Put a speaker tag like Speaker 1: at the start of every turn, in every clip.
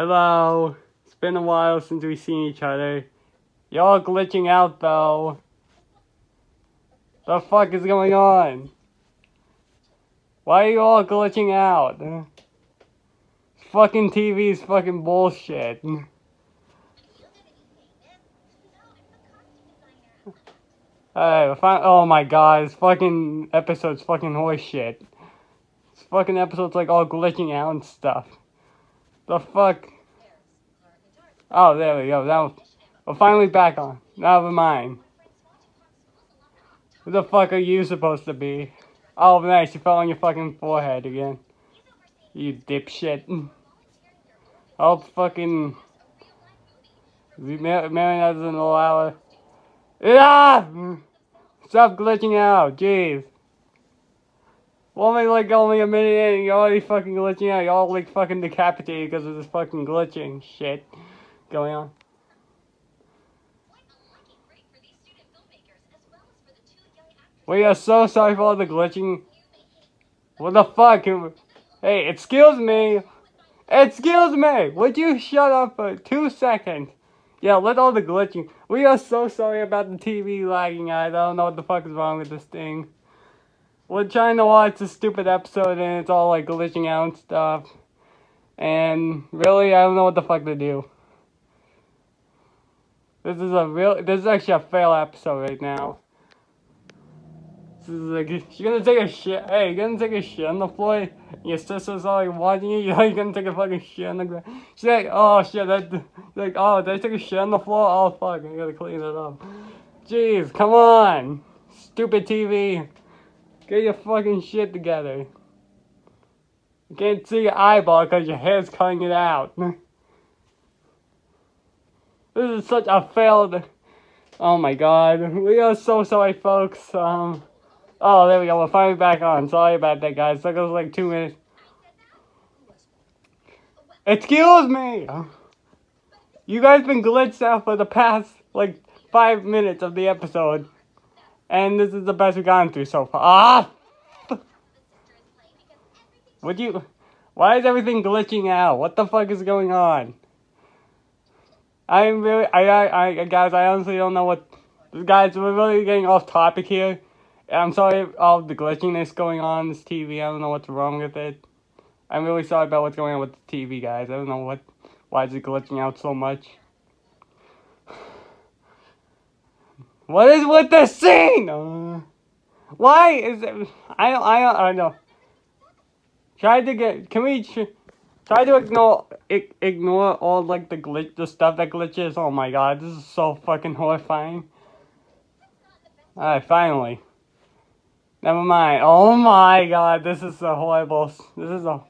Speaker 1: Hello. It's been a while since we've seen each other. Y'all glitching out though. The fuck is going on? Why are you all glitching out? Fucking TV's fucking bullshit. Hey, oh my god, this fucking episode's fucking horseshit. This fucking episode's like all glitching out and stuff. The fuck? Oh, there we go. Now we're finally back on. Never mind. Who the fuck are you supposed to be? Oh, nice. You fell on your fucking forehead again. You dipshit. Oh, fucking... Mary doesn't allow it. Yeah! Stop glitching out, jeez. Only like only a minute in, you're already fucking glitching out. You're all like fucking decapitated because of this fucking glitching shit going on. We are so sorry for all the glitching. What the fuck? Hey, excuse me. Excuse me. Would you shut up for two seconds? Yeah, with all the glitching. We are so sorry about the TV lagging. I don't know what the fuck is wrong with this thing. We're trying to watch a stupid episode and it's all like glitching out and stuff. And really, I don't know what the fuck to do. This is a real, this is actually a fail episode right now. This is like, you're gonna take a shit, hey, you're gonna take a shit on the floor, your sister's all like watching you, you're gonna take a fucking shit on the ground. She's like, oh shit, that, like, oh, did I take a shit on the floor? Oh fuck, I gotta clean it up. Jeez, come on! Stupid TV. Get your fucking shit together. You can't see your eyeball because your hair's cutting it out. this is such a failed... Oh my god. We are so sorry, folks. Um... Oh, there we go. We're finally back on. Sorry about that, guys. Took us like two minutes. Excuse me! You guys been glitched out for the past, like, five minutes of the episode. And this is the best we've gone through so far. Ah! Would you... Why is everything glitching out? What the fuck is going on? I'm really... I, I, I, guys, I honestly don't know what... Guys, we're really getting off topic here. I'm sorry all the glitchiness going on this TV. I don't know what's wrong with it. I'm really sorry about what's going on with the TV, guys. I don't know what, why is it glitching out so much. What is with the scene? Uh, why is it? I don't. I don't. I know. Try to get. Can we try to ignore ignore all like the glitch, the stuff that glitches? Oh my god, this is so fucking horrifying. Alright, finally. Never mind. Oh my god, this is a horrible. This is a.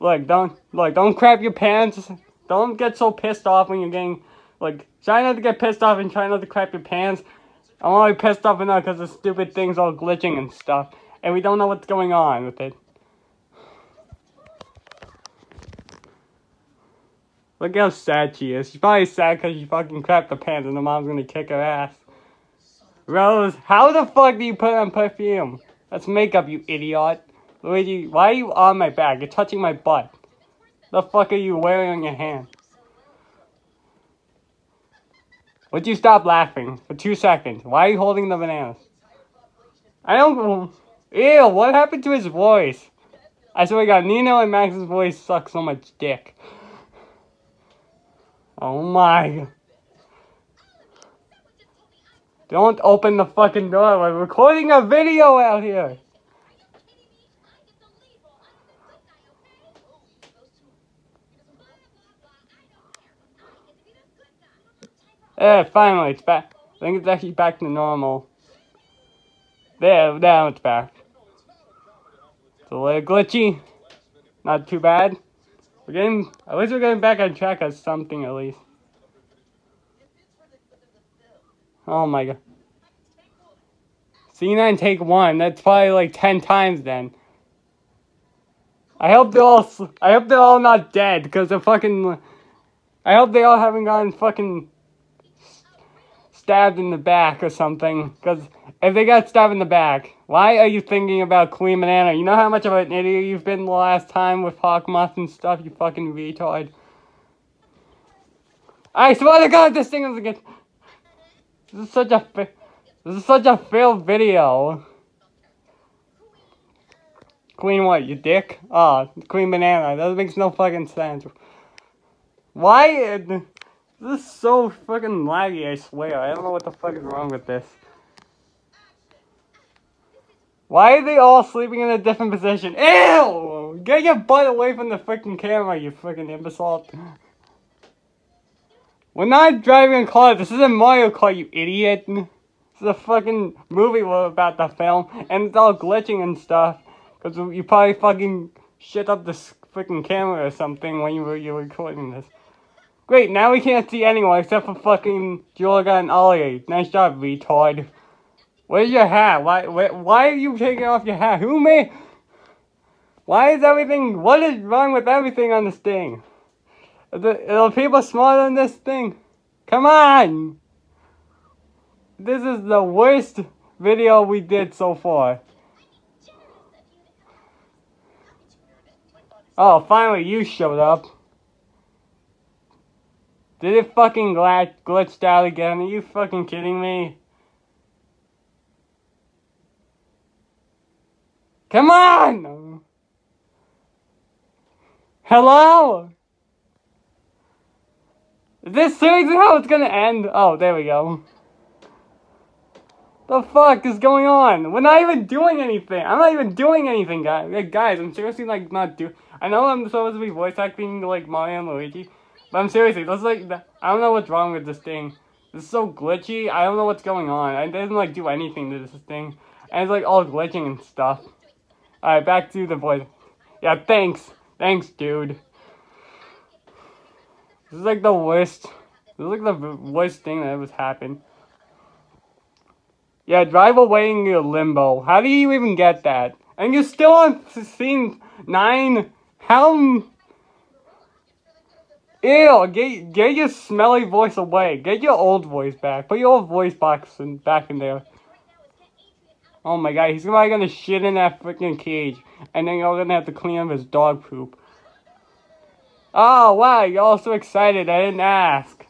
Speaker 1: Look, don't look, don't crap your pants. Don't get so pissed off when you're getting like try not to get pissed off and try not to crap your pants. I'm only pissed off enough because the stupid thing's all glitching and stuff, and we don't know what's going on with it. Look how sad she is. She's probably sad because she fucking crapped the pants and the mom's gonna kick her ass. Rose, how the fuck do you put on perfume? That's makeup, you idiot. Luigi, why are you on my back? You're touching my butt. The fuck are you wearing on your hand? Would you stop laughing for two seconds? Why are you holding the bananas? I don't... Ew, what happened to his voice? I swear to God, Nino and Max's voice sucks so much dick. Oh my... Don't open the fucking door. We're recording a video out here. Yeah, finally, it's back. I think it's actually back to normal. There, now it's back. It's a little glitchy. Not too bad. We're getting, at least we're getting back on track of something at least. Oh my god. C9 take one. That's probably like 10 times then. I hope they're all, I hope they're all not dead, because they're fucking, I hope they all haven't gotten fucking stabbed in the back or something. Because if they got stabbed in the back, why are you thinking about Queen Banana? You know how much of an idiot you've been the last time with Hawkmoth and stuff, you fucking retard. I swear to God, this thing is again. This is such a this is such a failed video. Queen what? You dick? Oh, Queen Banana. That makes no fucking sense. Why? Uh, This is so fucking laggy, I swear. I don't know what the fuck is wrong with this. Why are they all sleeping in a different position? Ew! Get your butt away from the freaking camera, you freaking imbecile. We're not driving a car. This isn't Mario Kart, you idiot. This is a fucking movie we're about to film, and it's all glitching and stuff. Because you probably fucking shit up the freaking camera or something when you were you recording this. Great, now we can't see anyone except for fucking Jorga and Ollie. Nice job, retard. Where's your hat? Why, why, why are you taking off your hat? Who made... Why is everything... What is wrong with everything on this thing? Are, the, are people smarter than this thing? Come on! This is the worst video we did so far. Oh, finally you showed up. Did it fucking glitch, glitched out again? Are you fucking kidding me? Come on! Hello? Is this seriously how it's gonna end? Oh, there we go. The fuck is going on? We're not even doing anything. I'm not even doing anything, guys. Like, guys, I'm seriously like not do. I know I'm supposed to be voice acting like Mario and Luigi, but I'm seriously. That's like I don't know what's wrong with this thing. This is so glitchy. I don't know what's going on. It doesn't like do anything to this thing, and it's like all glitching and stuff. Alright, back to the voice. Yeah, thanks. Thanks, dude. This is like the worst. This is like the worst thing that ever happened. Yeah, drive away in your limbo. How do you even get that? And you're still on scene 9? How... Ew, get, get your smelly voice away. Get your old voice back. Put your old voice box in, back in there. Oh my god, he's probably gonna shit in that freaking cage. And then you're gonna have to clean up his dog poop. Oh wow, you're all so excited, I didn't ask.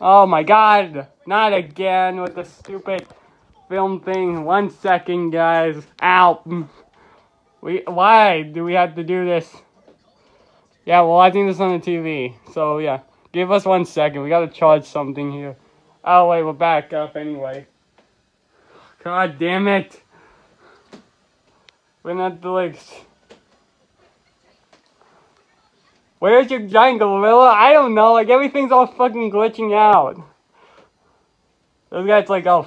Speaker 1: Oh my god, not again with the stupid film thing. One second, guys. Out. We, why do we have to do this? Yeah, well, I think this on the TV. So, yeah. Give us one second. We gotta charge something here. Oh, wait, we're back up anyway. God damn it. We're not the legs. Where's your giant gorilla? I don't know. Like, everything's all fucking glitching out. Those guys like, oh,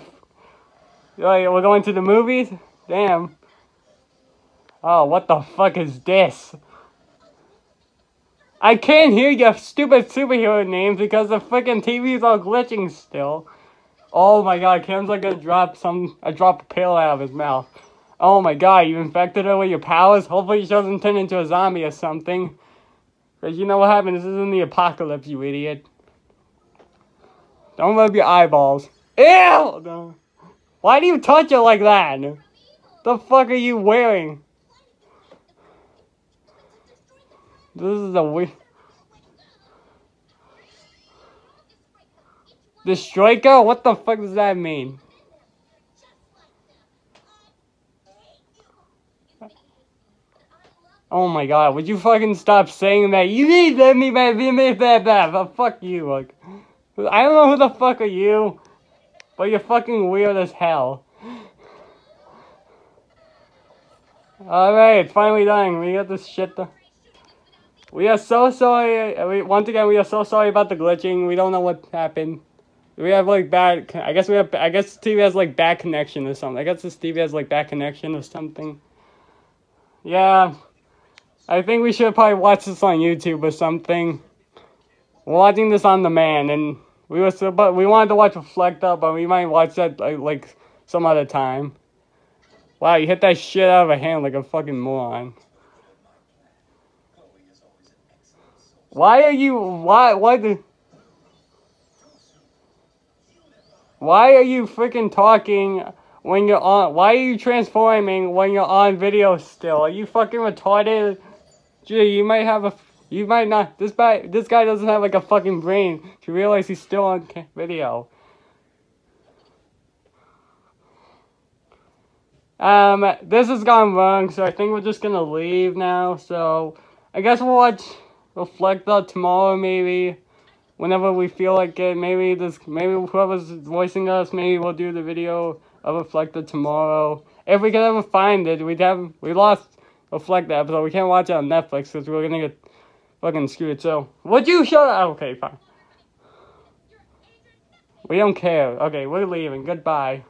Speaker 1: like, we're going to the movies? Damn. Oh, what the fuck is this? I can't hear your stupid superhero names because the freaking TV is all glitching still. Oh my god, Kim's like gonna drop some, a drop of pill out of his mouth. Oh my god, you infected her with your powers? Hopefully she doesn't turn into a zombie or something. Because you know what happens, this isn't the apocalypse, you idiot. Don't rub your eyeballs. Ew! Why do you touch it like that? The fuck are you wearing? This is a weird... The striker? What the fuck does that mean? Oh my god, would you fucking stop saying that? You need that me man, me me that that but fuck you, like I don't know who the fuck are you, but you're fucking weird as hell. Alright, finally done. We got this shit done. We are so sorry. Uh, we, once again, we are so sorry about the glitching. We don't know what happened. We have like bad. I guess we have. I guess TV has like bad connection or something. I guess this TV has like bad connection or something. Yeah, I think we should probably watch this on YouTube or something. We're watching this on demand, and we were so, but we wanted to watch Reflekta, but we might watch that like, like some other time. Wow, you hit that shit out of a hand like a fucking moron. Why are you? Why? Why the? Why are you freaking talking when you're on? Why are you transforming when you're on video still? Are you fucking retarded? Gee, you might have a. You might not. This guy, this guy doesn't have like a fucking brain to realize he's still on video. Um, this has gone wrong, so I think we're just gonna leave now. So, I guess we'll watch Reflekta tomorrow, maybe. Whenever we feel like it, maybe this, maybe whoever's voicing us, maybe we'll do the video of Reflekta tomorrow. If we can ever find it, we'd have we lost Reflekta episode. We can't watch it on Netflix because we're gonna get fucking screwed. So, would you shut up? Okay, fine. We don't care. Okay, we're leaving. Goodbye.